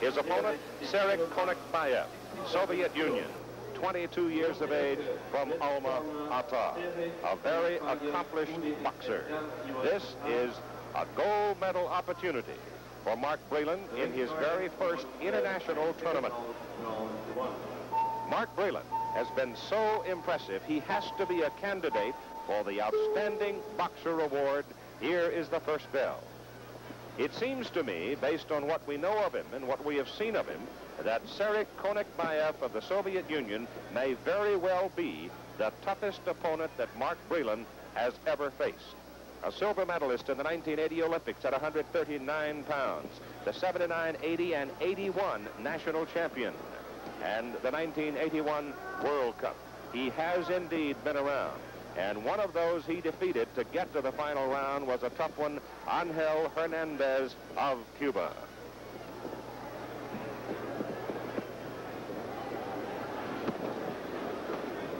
His opponent, Serik Konakbayev, Soviet Union, 22 years of age from Alma Ata, a very accomplished boxer. This is a gold medal opportunity for Mark Breland in his very first international tournament. Mark Breland has been so impressive, he has to be a candidate for the Outstanding Boxer Award. Here is the first bell. It seems to me, based on what we know of him and what we have seen of him, that Serik Konakbayev of the Soviet Union may very well be the toughest opponent that Mark Breland has ever faced. A silver medalist in the 1980 Olympics at 139 pounds, the 79, 80, and 81 national champion, and the 1981 World Cup. He has indeed been around. And one of those he defeated to get to the final round was a tough one, Angel Hernandez of Cuba.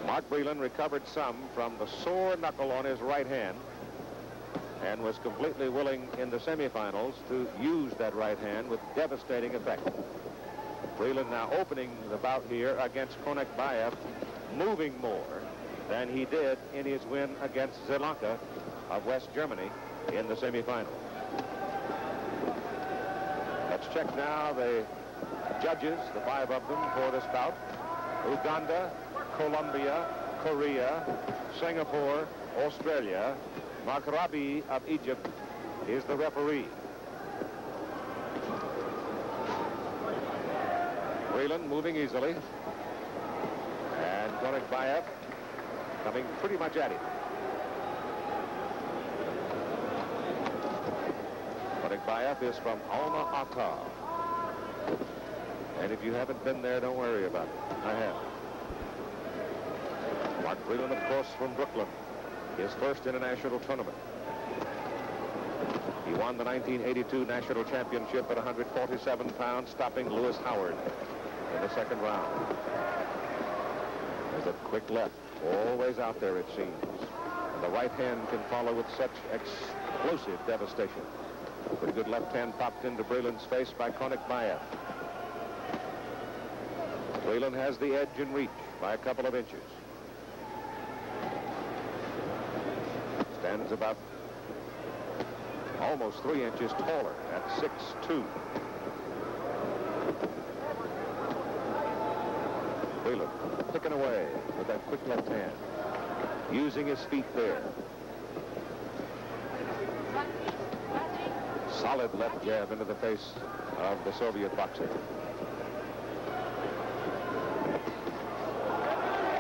Mark Breland recovered some from the sore knuckle on his right hand and was completely willing in the semifinals to use that right hand with devastating effect. Breland now opening the bout here against Konakbayev, moving more than he did in his win against Zelenka of West Germany in the semifinal. Let's check now the judges, the five of them for this bout. Uganda, Colombia, Korea, Singapore, Australia. Mark Rabi of Egypt is the referee. Breland moving easily. And Konakbayev coming pretty much at it. him. Konakbayev is from Alma Ata. And if you haven't been there, don't worry about it. I have. Mark Breland, of course, from Brooklyn. His first international tournament. He won the 1982 national championship at 147 pounds, stopping Lewis Howard in the second round. There's a quick left. Always out there, it seems. And the right hand can follow with such explosive devastation. Pretty good left hand popped into Breland's face by Konakbayev. Breland has the edge in reach by a couple of inches. Stands about almost three inches taller at 6'2". Breland picking away with that quick left hand, using his feet there. Solid left jab into the face of the Soviet boxer.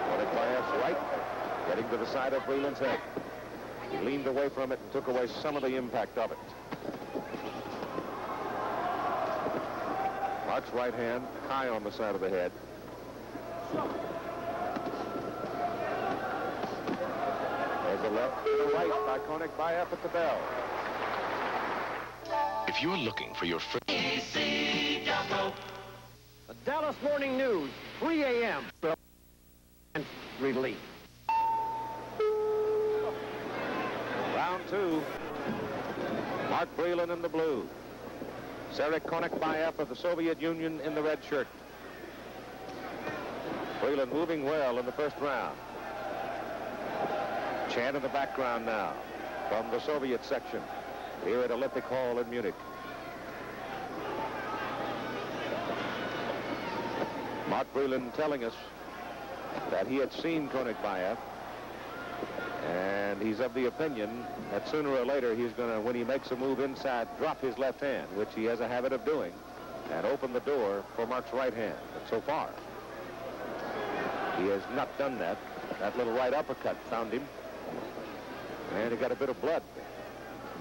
Konakbayev's right, getting to the side of Breland's head. He leaned away from it and took away some of the impact of it. Mark's right hand high on the side of the head. There's left to the right by Konakbayev at the bell. If you're looking for your first... The Dallas Morning News, 3 a.m. Relief. Round two. Mark Breland in the blue. Serik Konakbayev of the Soviet Union in the red shirt. Breland moving well in the first round. Chant in the background now from the Soviet section here at Olympic Hall in Munich. Mark Breland telling us that he had seen Konakbayev and he's of the opinion that sooner or later he's going to, when he makes a move inside, drop his left hand, which he has a habit of doing, and open the door for Mark's right hand. But so far, he has not done that. That little right uppercut found him. And he got a bit of blood.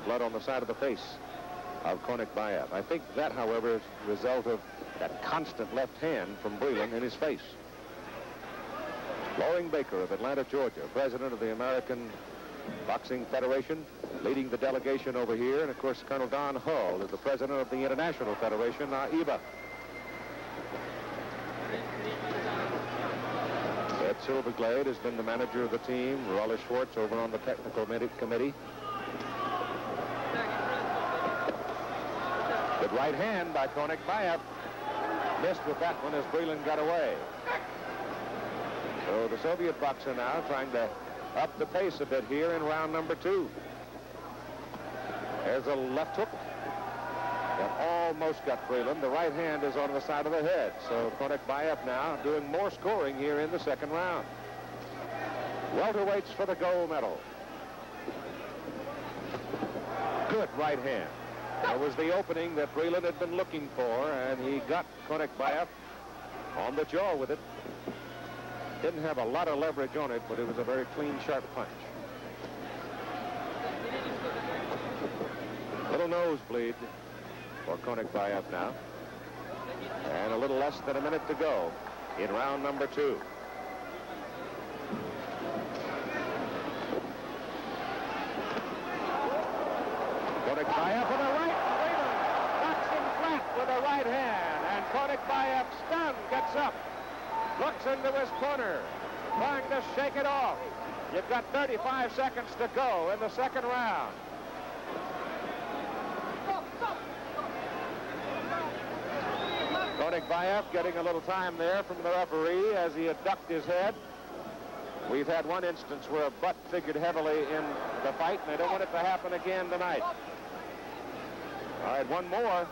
Blood on the side of the face of Konakbayev. I think that, however, is a result of that constant left hand from Breland in his face. Loring Baker of Atlanta, Georgia, president of the American Boxing Federation, leading the delegation over here. And, of course, Colonel Don Hull is the president of the International Federation, AIBA. Silverglade has been the manager of the team. Raleigh Schwartz over on the technical committee. Good right hand by Konakbayev. Missed with that one as Breland got away. So the Soviet boxer now trying to up the pace a bit here in round number two. There's a left hook almost got Breland. The right hand is on the side of the head. So Konakbayev now doing more scoring here in the second round. Welterweights for the gold medal. Good right hand. That was the opening that Breland had been looking for, and he got Konakbayev on the jaw with it. Didn't have a lot of leverage on it, but it was a very clean, sharp punch. Little nosebleed for up now. And a little less than a minute to go in round number two. Konakbayev with a right. knocks him flat with a right hand. And Konakbayev stunned, gets up, looks into his corner, trying to shake it off. You've got 35 seconds to go in the second round. Konakbayev getting a little time there from the referee as he had ducked his head. We've had one instance where a butt figured heavily in the fight, and they don't want it to happen again tonight. All right, one more,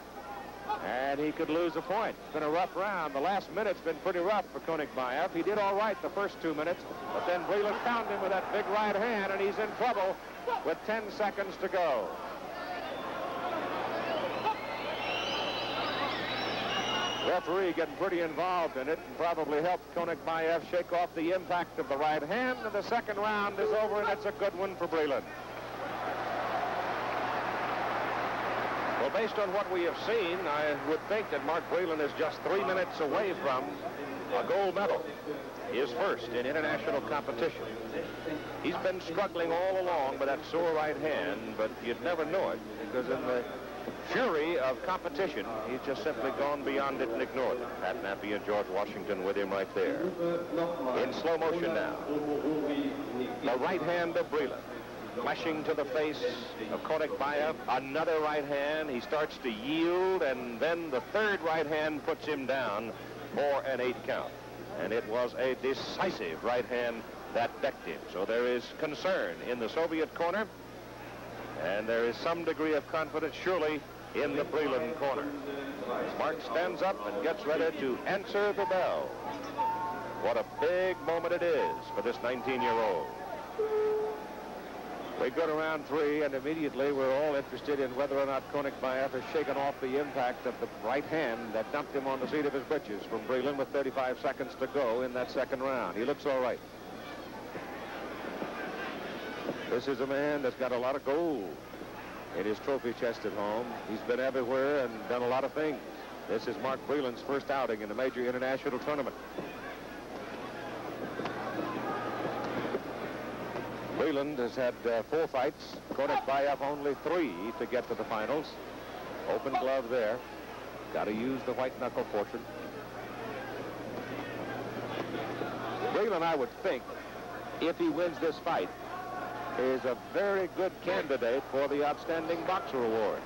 and he could lose a point. It's been a rough round. The last minute's been pretty rough for Konakbayev. He did all right the first two minutes, but then Breland found him with that big right hand, and he's in trouble with 10 seconds to go. Referee getting pretty involved in it and probably helped Konakbayev uh, shake off the impact of the right hand. And the second round is over, and it's a good one for Breland. Well, based on what we have seen, I would think that Mark Breland is just three minutes away from a gold medal. His first in international competition. He's been struggling all along with that sore right hand, but you'd never know it because in the fury of competition, he's just simply gone beyond it and ignored it. Pat Nappy and George Washington with him right there. In slow motion now. The right hand of Breland. Flashing to the face of Konakbayev. Another right hand. He starts to yield, and then the third right hand puts him down for an eight count. And it was a decisive right hand that decked him. So there is concern in the Soviet corner. And there is some degree of confidence, surely, in the Breland corner. Mark stands up and gets ready to answer the bell. What a big moment it is for this 19-year-old. We go to round three, and immediately we're all interested in whether or not Konakbayev has shaken off the impact of the right hand that dumped him on the seat of his britches from Breland with 35 seconds to go in that second round. He looks all right. This is a man that's got a lot of gold in his trophy chest at home. He's been everywhere and done a lot of things. This is Mark Breland's first outing in a major international tournament. Breland has had uh, four fights. Konakbayev only three to get to the finals. Open glove there. Got to use the white knuckle portrait. Breland, I would think, if he wins this fight, is a very good candidate for the Outstanding Boxer Award.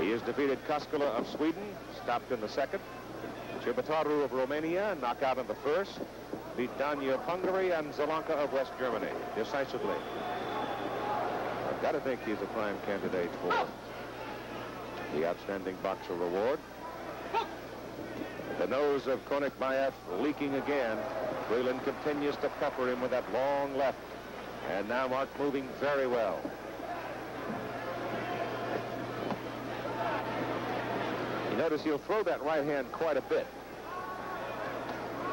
He has defeated Koskela of Sweden, stopped in the second. Chibataru of Romania, knockout in the first. Beat Danya of Hungary and Zelanka of West Germany, decisively. I've got to think he's a prime candidate for oh! the Outstanding Boxer Award. The nose of Konakbayev leaking again. Breland continues to pepper him with that long left. And now Mark moving very well. You notice he'll throw that right hand quite a bit.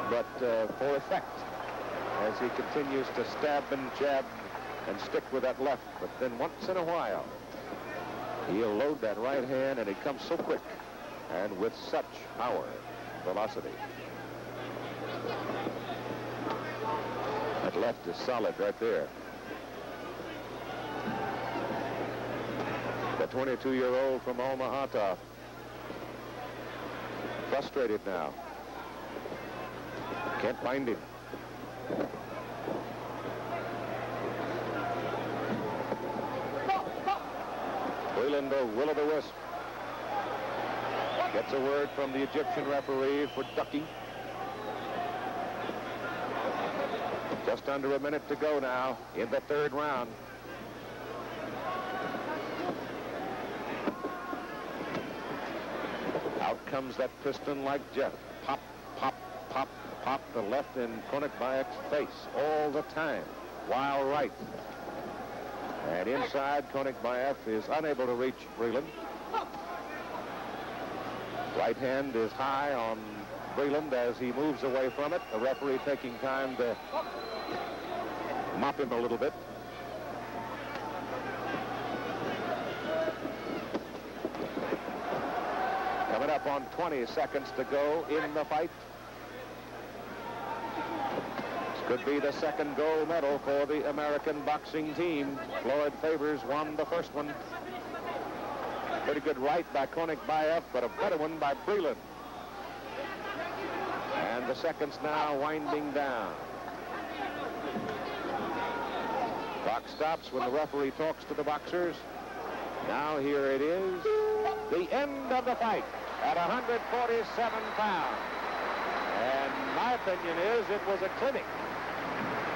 But uh, for effect, as he continues to stab and jab and stick with that left. But then once in a while, he'll load that right hand, and it comes so quick and with such power velocity. That left is solid right there. The 22-year-old from Alma-Ata. Frustrated now. Can't find him. Breland a will-o'-the-wisp. Gets a word from the Egyptian referee for ducking. Just under a minute to go now in the third round. Out comes that piston-like jet. Pop, pop, pop, pop the left in Konakbayev's face all the time, while right. And inside, Konikbayev is unable to reach Breland. Right hand is high on Breland as he moves away from it. The referee taking time to mop him a little bit. Coming up on 20 seconds to go in the fight. This could be the second gold medal for the American boxing team. Floyd Favors won the first one. Pretty good right by Konakbayev, but a better one by Breland. And the seconds now winding down. Clock stops when the referee talks to the boxers. Now here it is, the end of the fight at 147 pounds. And my opinion is it was a clinic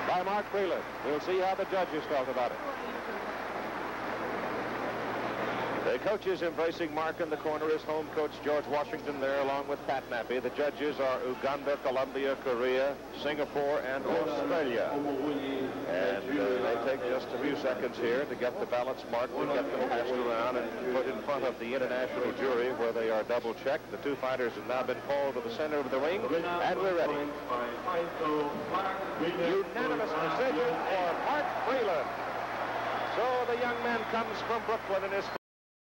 by Mark Breland. We'll see how the judges felt about it. The coaches embracing Mark in the corner is home coach George Washington there along with Pat Nappy. The judges are Uganda, Colombia, Korea, Singapore, and Australia. And uh, they take just a few seconds here to get the ballots marked and get them passed around and put in front of the international jury where they are double checked. The two fighters have now been called to the center of the ring and we're ready. Unanimous decision for Mark Breland. So the young man comes from Brooklyn in his